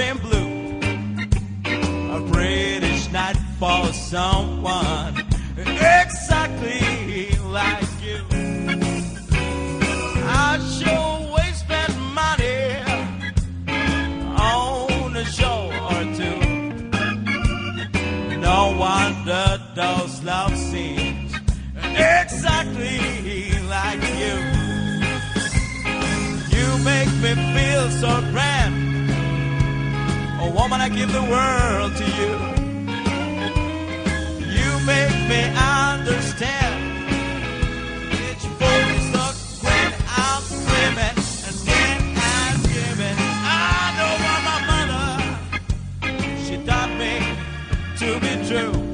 been blue. A British night for someone exactly like you. I sure wasted money on a show or two. No wonder those love scenes exactly like you. You make me feel so grand. The woman, I give the world to you. You make me understand. It's. And when I'm I know why my mother, she taught me to be true.